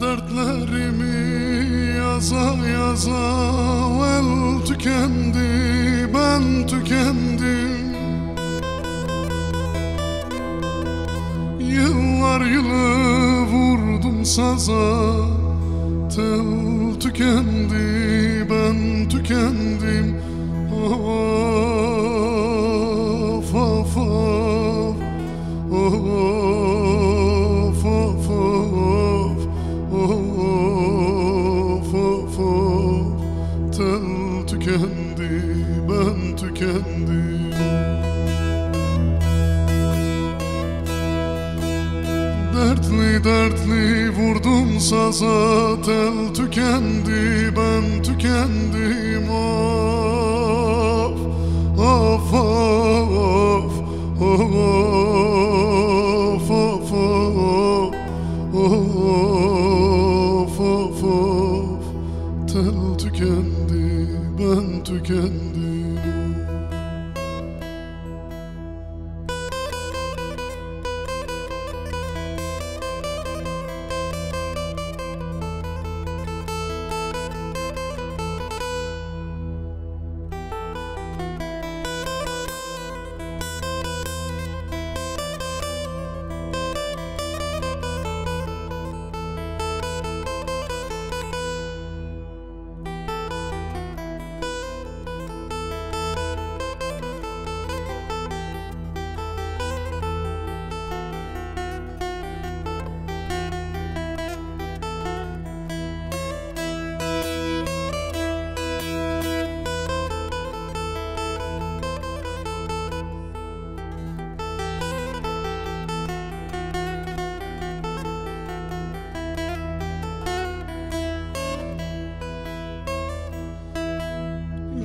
Dertlerimi yaza yaza el tükendi ben tükendim. Yıllar yılı vurdum saza Tel tükendi ben tükendim Tel tükendi ben tükendim. Dertli dertli vurdum saza tel tükendi ben tükendim tel tükendi ben tükendim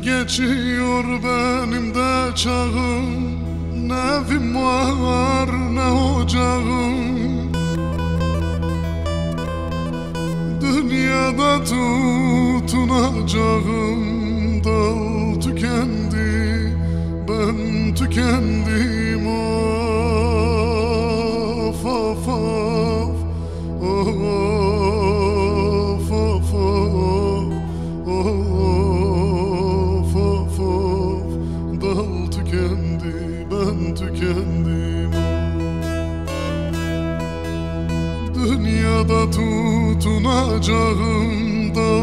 Geçiyor benim de çağım. Ne evim var ne ocağım. Dünyada tutunacağım. Dal tükendi Ben tükendim. Of of of Dünyada tutunacağım dal